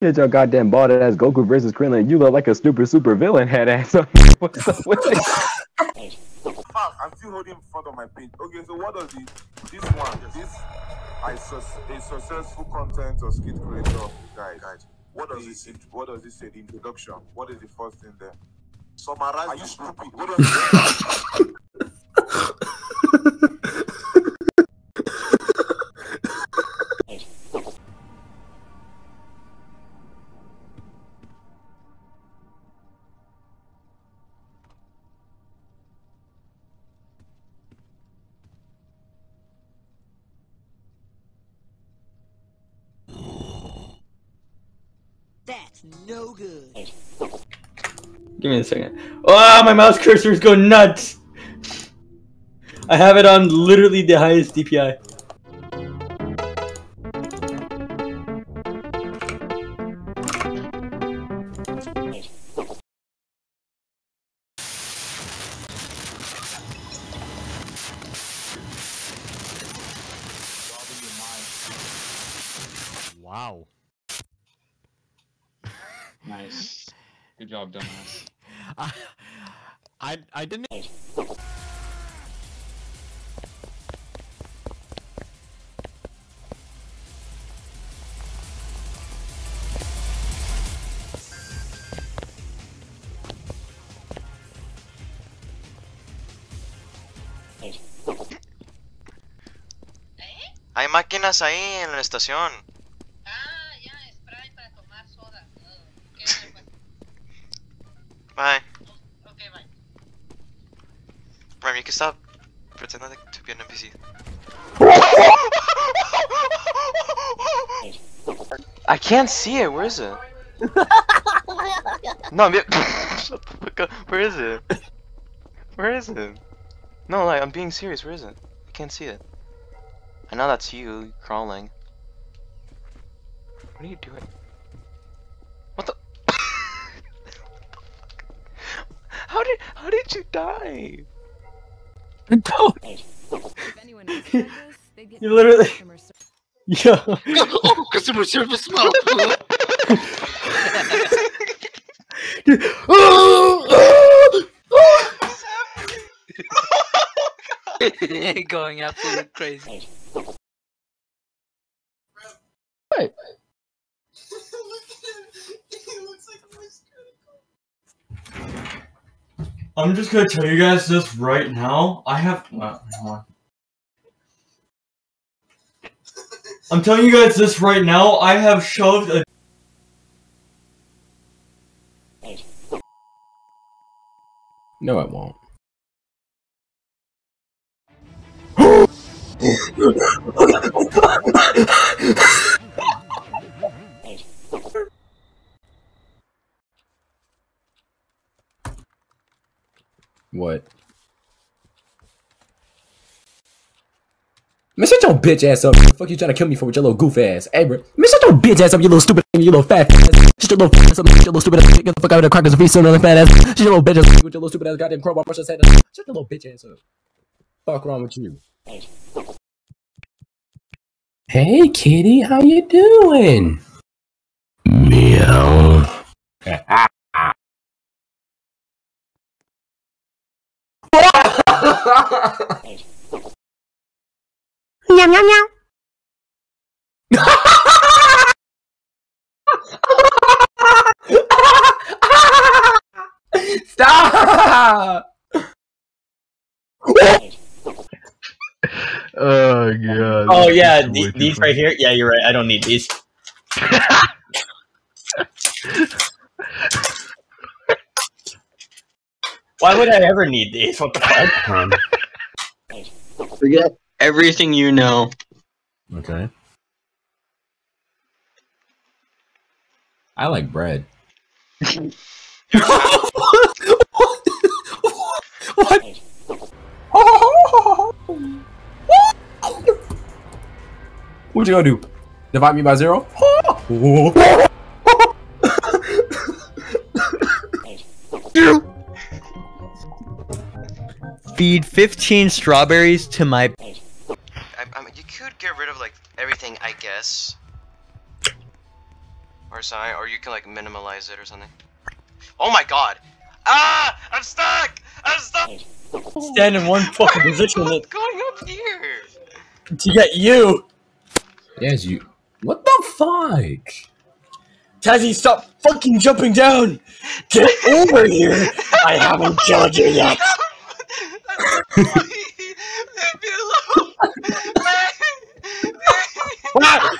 Hit your goddamn bald ass Goku versus Krillin. You look like a super super villain head ass. What's up with it? I'm still holding in front of my page. Okay, so what does it, this one, this, I sus, a successful content or skit creator guide. guide. What does it say? What does it say? The introduction. What is the first thing there? Summarize. Are you stupid? What does it That's no good. Give me a second. Oh, my mouse cursors go nuts. I have it on literally the highest DPI. Wow. Nice. Good job, dumbass. I, I, didn't. Hay máquinas ahí en la estación. Rem, you can stop pretending to be an NPC. I can't see it. Where is it? no, I'm. Shut the fuck up. Where is it? Where is it? No, like I'm being serious. Where is it? I can't see it. I know that's you crawling. What are you doing? What the? how did how did you die? Don't. If anyone else tried this, they'd get You literally. customer service. Yo. oh, customer service smell. Going absolutely crazy. I'm just gonna tell you guys this right now. I have. Uh, hold on. I'm telling you guys this right now. I have shoved a. No, I won't. What? Man, shut your bitch ass up. The fuck you trying to kill me for with your little goof ass? Eh, hey, bro. Man, shut your bitch ass up, you little stupid, you little fat ass. Shut your little fat ass up, your little stupid ass. Get the fuck out of the crackers and feast on the fat ass. Shut your little bitch ass up with your little stupid ass goddamn crowbar. Brush your head. Shut your little bitch ass up. Fuck wrong with you? Hey, kitty, how you doing? Meow. Ah, Meow meow meow. Stop! Oh god. Oh yeah, This the- these funny. right here. Yeah, you're right. I don't need these. Why would I ever need these? What the fuck? Forget everything you know. Okay. I like bread. What What? what? What you gonna do? Divide me by zero? Feed 15 strawberries to my. I, I mean, you could get rid of like everything, I guess. Or something, or you can like minimalize it or something. Oh my god! Ah! I'm stuck! I'm stuck! Stand in one fucking position I'm that- going up here! to get you. Yes, you. What the fuck? Tazzy, stop fucking jumping down! Get over here! I haven't killed you yet! Revelou!